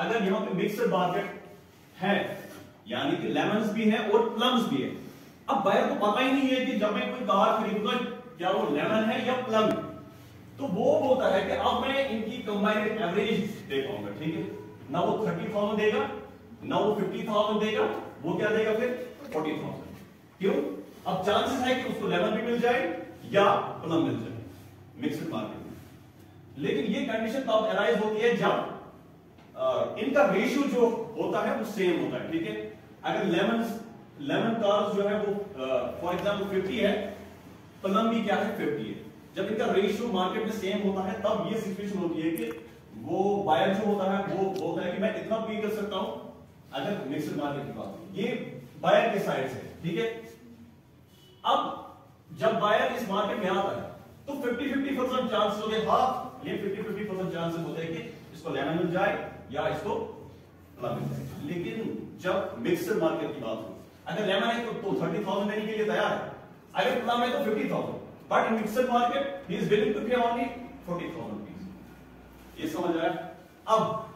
अगर यहाँ पे मिक्सड मार्केट है, यानी कि लेमन्स भी है और प्लम्स भी है। अब बायर को पता ही नहीं है कि जब मैं कोई कार खरीदूँगा, क्या वो लेमन है या प्लम तो वो बोलता है कि अब मैं इनकी कंबाइंड एवरेज दे पाऊँगा ठीक है? ना वो थर्टी थाउज़ेंड देगा, ना वो फिफ्टी थाउज़ेंड देगा, वो क्या देगा फिर? फोर्टी थाउज़ेंड क्यों? अब चांसेस है कि उसको लेमन भी मिल जाए या प्लम मिल जाए मिक्सड मार्केट में। लेकिन ये कंडीशन तब अराइज होती है जब इनका रेशियो जो होता है वो सेम होता है, ठीक है? अगर लेमन लेमन कार्स जो है वो फॉर एग्ज़ाम्पल फिफ्टी है प्लम भी क्या है फिफ्टी है। जब इनका रेशियो मार्केट में सेम होता है, तब ये सिचुएशन होती है कि वो बायर जो होता है, वो बोलता है कि मैं इतना पे कर सकता हूँ, अगर मिक्सड मार्केट की बात ये बायर के साइड से ठीक है? अब जब बायर इस मार्केट में आता है तो 50 50 परसेंट चांस होते हाफ़ ये 50 50 परसेंट चांसेस होते हैं कि इसको लेना मिल जाए या इसको लेकिन जब मिक्सड मार्केट की बात हो अगर लेमन है तो, तो 30000 देने के लिए तैयार है। अगर प्लम है तो 50000 but in mixed market is willing to pay only 40000 rupees ये समझ है? अब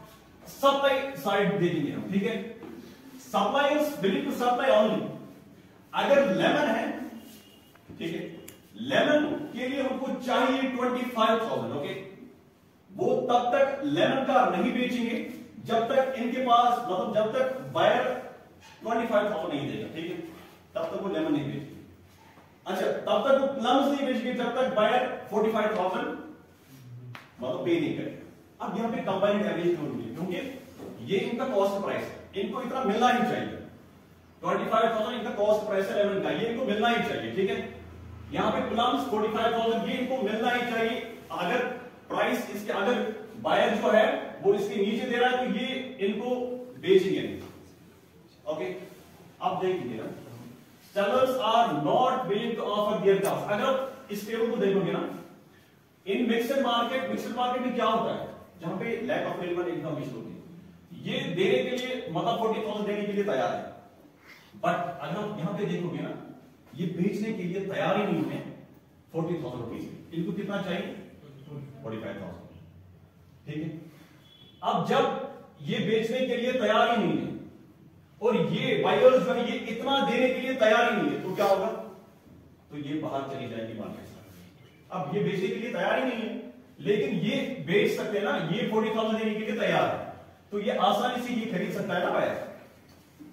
सप्लाई साइड देखेंगे हम ठीक है? Supply is willing to supply only अगर लेमन है ठीक है? लेमन के लिए हमको चाहिए ट्वेंटी फाइव थाउज़ेंड ओके तब तक लेमन का नहीं बेचेंगे, जब तक इनके पास मतलब जब तक बायर ट्वेंटी फाइव थाउज़ेंड नहीं देगा, ठीक है? तब तक वो लेमन नहीं बेचेंगे। अच्छा तब तक वो प्लम्स नहीं बेचेंगे, जब तक बायर फोर्टी फाइव थाउज़ेंड मतलब पे नहीं करेगा। अब यहाँ पे कंबाइंड एवरेज है क्योंकि ये इनका कॉस्ट प्राइस है। इनको इतना मिलना ही चाहिए। ट्वेंटी फाइव थाउज़ेंड इनका कॉस्ट प्राइस है लेमन का, ये इनको मिलना ही चाहिए, ठीक है? यहाँ पे प्लम्स 45000 ये इनको मिलना ही चाहिए, अगर प्राइस इसके अगर बायर जो है, वो इसके नीचे दे रहा है तो ये इनको बेचेंगे। ओके अब देखिए ना। Sellers are not willing to offer their cost अगर आप इस टेबल को देखोगे ना इन मिक्सड मार्केट मिक्सड मार्केट में क्या होता है? जहाँ पे लैक ऑफ़ मिनिमम इनकम होती है। ये देने के लिए मतलब फोर्टी थाउज़ेंड देने के लिए तैयार है। बट अगर आप यहाँ पे देखोगे ना, ये बेचने के लिए तैयार ही नहीं है फोर्टी थाउज़ेंड रुपीज़ इनको कितना चाहिए? फोर्टी फाइव थाउज़ेंड ठीक है? अब जब ये बेचने के लिए तैयार ही नहीं है और ये बायर्स जो है ये इतना देने के लिए तैयार ही नहीं है तो क्या होगा? तो ये बाहर चली जाएगी मार्केट से। अब ये बेचने के लिए तैयार ही नहीं है लेकिन ये बेच सकते हैं ना ये फोर्टी थाउज़ेंड देने के लिए तैयार है। तो ये आसानी से ये खरीद सकता है ना बायर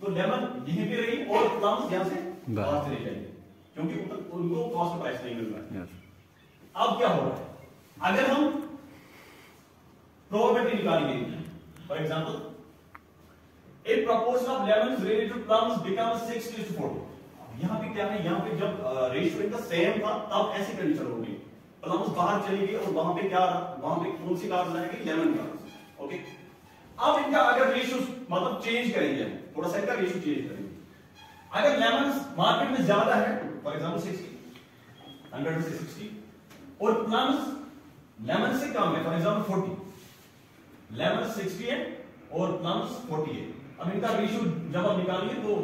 तो लेमन यहीं पे रही और प्लम्स यहाँ से बाहर। चले जाएँगे क्योंकि उनको कॉस्ट प्राइस नहीं मिल रहा। है अब क्या हो रहा है? अगर हम प्रोबेबिलिटी निकालेंगे for a proportion of lemons related to plums becomes 6 to 40 यहाँ पे क्या है? यहाँ पे जब रेशियो इनका सेम था, तब ऐसी कंडीशन होगी। प्लम्स बाहर चली गई और वहाँ पे क्या, वहाँ पे कौन सी कार्स रहेगी लेमन कार्स ओके अब इनका अगर रेशियो मतलब चेंज करेंगे, थोड़ा सा इनका रेशियो चेंज करेंगे। अगर लेमन मार्केट में ज़्यादा है फॉर एग्जांपल 60 100 से 60 और प्लम्स लेमन से कम है फॉर एग्ज़ाम्पल फोर्टी लेमन 60 है और प्लम्स 40 है। अब इनका रेशियो जब आप निकालिए तो